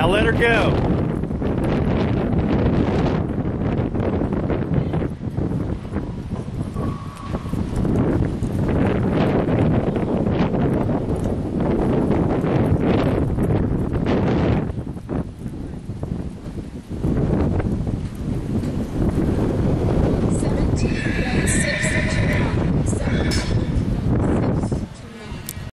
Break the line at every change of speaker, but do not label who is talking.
Now let her go.